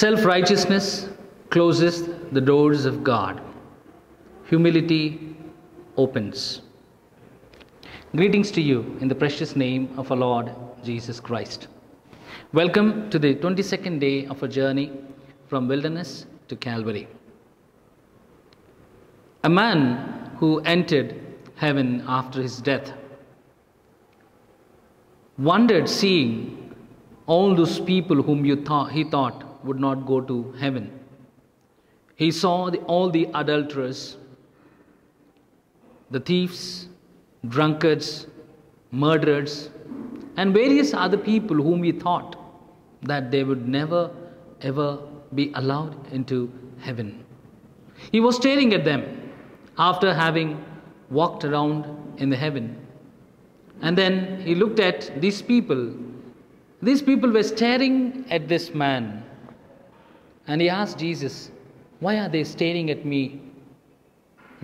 Self righteousness closes the doors of God, humility opens. Greetings to you in the precious name of our Lord Jesus Christ. Welcome to the 22nd day of our journey from wilderness to Calvary. A man who entered heaven after his death wondered seeing all those people whom you thought, he thought would not go to heaven. He saw the, all the adulterers, the thieves, drunkards, murderers, and various other people whom he thought that they would never ever be allowed into heaven. He was staring at them after having walked around in the heaven. And then he looked at these people. These people were staring at this man and he asked Jesus, Why are they staring at me?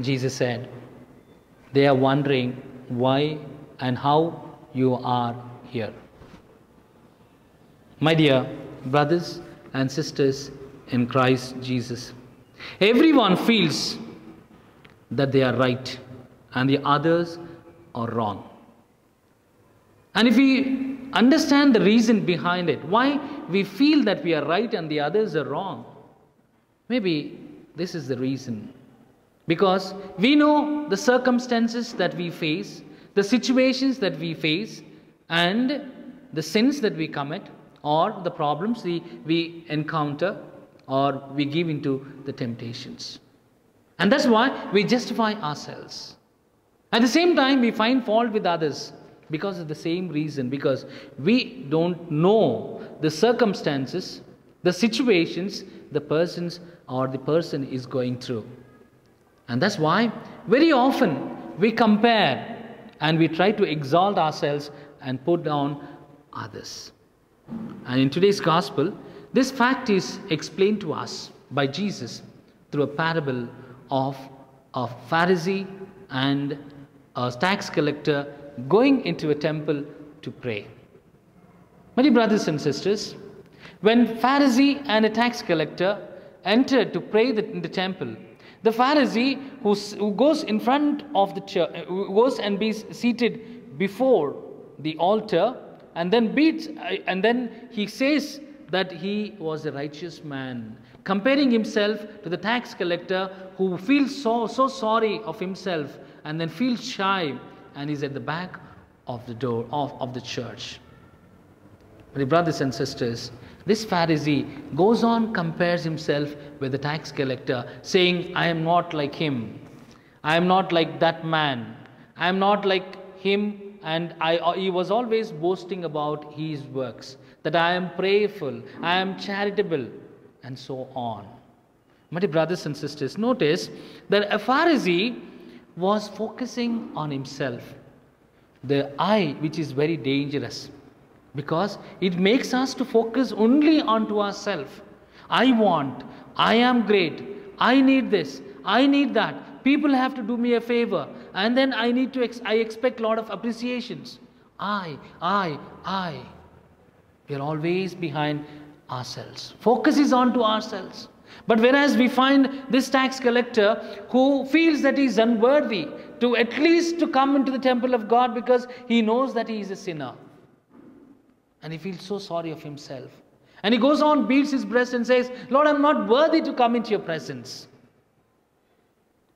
Jesus said, They are wondering why and how you are here. My dear brothers and sisters in Christ Jesus, everyone feels that they are right and the others are wrong. And if we understand the reason behind it, why we feel that we are right and the others are wrong, maybe this is the reason. Because we know the circumstances that we face, the situations that we face, and the sins that we commit, or the problems we, we encounter, or we give into the temptations. And that's why we justify ourselves. At the same time, we find fault with others because of the same reason because we don't know the circumstances the situations the persons or the person is going through. And that's why very often we compare and we try to exalt ourselves and put down others. And in today's gospel this fact is explained to us by jesus through a parable of a pharisee and a tax collector going into a temple to pray. My dear brothers and sisters, when Pharisee and a tax collector entered to pray in the temple, the Pharisee who, who goes in front of the church, uh, who goes and be seated before the altar, and then beats, uh, and then he says that he was a righteous man, comparing himself to the tax collector who feels so so sorry of himself and then feels shy and he's at the back of the door of, of the church. My brothers and sisters, this Pharisee goes on, compares himself with the tax collector, saying, I am not like him. I am not like that man. I am not like him. And I, he was always boasting about his works, that I am prayerful, I am charitable, and so on. My brothers and sisters, notice that a Pharisee was focusing on himself. The I, which is very dangerous because it makes us to focus only onto ourselves. I want, I am great, I need this, I need that. People have to do me a favor, and then I need to, ex- I expect a lot of appreciations. I, I, I. We are always behind ourselves. Focus is onto ourselves. But whereas we find this tax collector who feels that he is unworthy to at least to come into the temple of God because he knows that he is a sinner. And he feels so sorry of himself. And he goes on, beats his breast and says, Lord, I'm not worthy to come into your presence.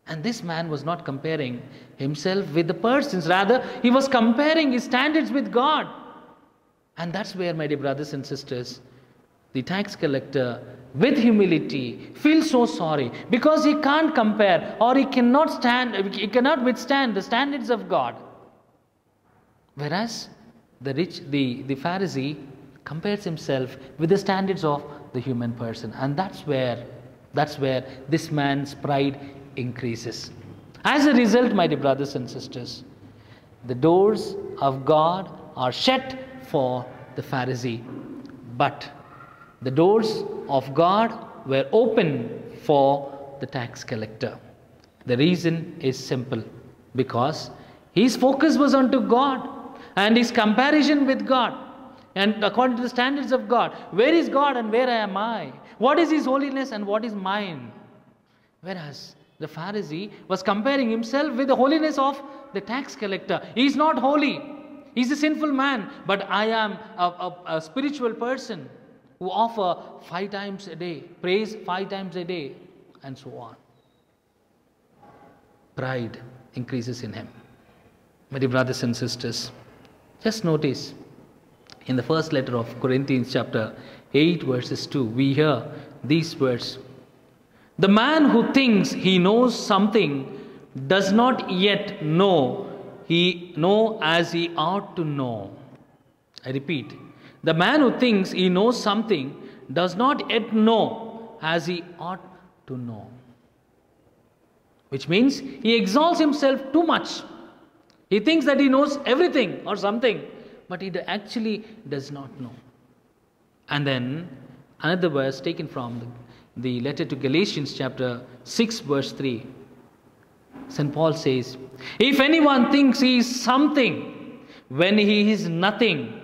And this man was not comparing himself with the persons. Rather, he was comparing his standards with God. And that's where, my dear brothers and sisters, the tax collector with humility feels so sorry because he can't compare or he cannot stand he cannot withstand the standards of god. Whereas the rich the, the pharisee compares himself with the standards of the human person. And that's where that's where this man's pride increases. As a result my dear brothers and sisters the doors of god are shut for the pharisee. But the doors of God were open for the tax collector. The reason is simple because his focus was onto God and his comparison with God. And according to the standards of God, where is God and where am I? What is his holiness and what is mine? Whereas the Pharisee was comparing himself with the holiness of the tax collector. He is not holy, he is a sinful man, but I am a, a, a spiritual person who offer five times a day, praise five times a day, and so on. Pride increases in him. My dear brothers and sisters, just notice in the first letter of Corinthians, chapter 8, verses 2, we hear these words The man who thinks he knows something does not yet know he know as he ought to know. I repeat, the man who thinks he knows something does not yet know as he ought to know. Which means he exalts himself too much. He thinks that he knows everything or something, but he actually does not know. And then another verse taken from the, the letter to Galatians, chapter 6, verse 3. St. Paul says, If anyone thinks he is something when he is nothing,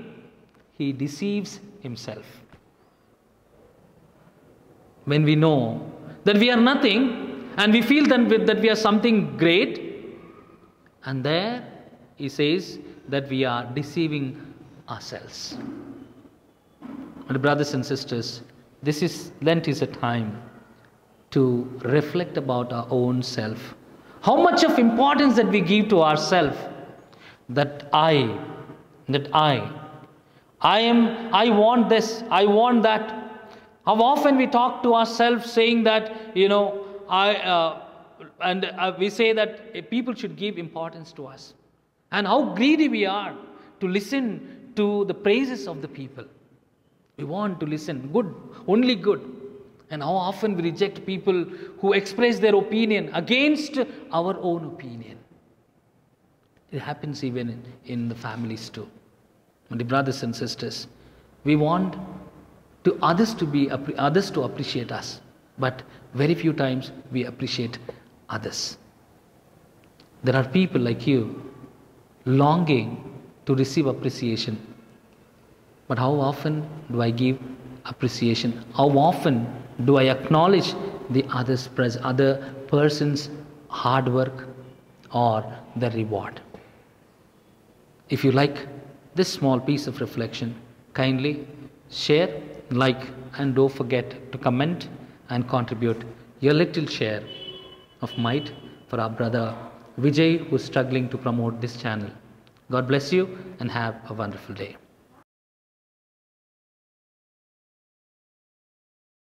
he deceives himself. When we know that we are nothing and we feel that we are something great, and there he says that we are deceiving ourselves. My brothers and sisters, this is Lent is a time to reflect about our own self. How much of importance that we give to ourself, that I, that I, I am, I want this, I want that. How often we talk to ourselves saying that, you know, I, uh, and uh, we say that people should give importance to us. And how greedy we are to listen to the praises of the people. We want to listen good, only good. And how often we reject people who express their opinion against our own opinion. It happens even in, in the families too. The brothers and sisters, we want to others to be others to appreciate us, but very few times we appreciate others. There are people like you longing to receive appreciation. But how often do I give appreciation? How often do I acknowledge the other's other person's hard work or the reward? If you like this small piece of reflection, kindly share, like, and don't forget to comment and contribute your little share of might for our brother Vijay, who is struggling to promote this channel. God bless you and have a wonderful day.